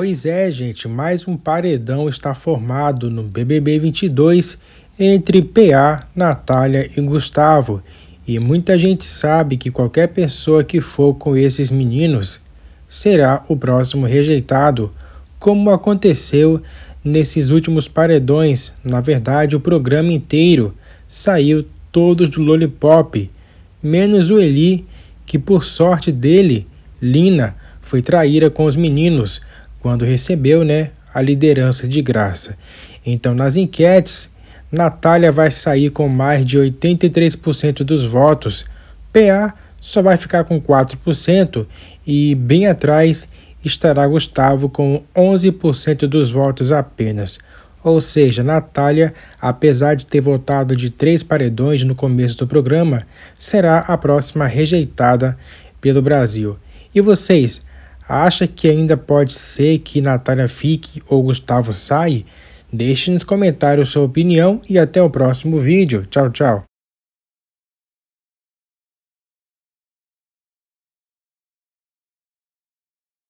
Pois é, gente, mais um paredão está formado no BBB 22 entre PA, Natália e Gustavo. E muita gente sabe que qualquer pessoa que for com esses meninos será o próximo rejeitado, como aconteceu nesses últimos paredões. Na verdade, o programa inteiro saiu todos do Lollipop, menos o Eli, que por sorte dele, Lina foi traíra com os meninos quando recebeu né, a liderança de graça. Então, nas enquetes, Natália vai sair com mais de 83% dos votos, PA só vai ficar com 4% e bem atrás estará Gustavo com 11% dos votos apenas. Ou seja, Natália, apesar de ter votado de três paredões no começo do programa, será a próxima rejeitada pelo Brasil. E vocês, Acha que ainda pode ser que Natália fique ou Gustavo saia? Deixe nos comentários sua opinião e até o próximo vídeo. Tchau, tchau.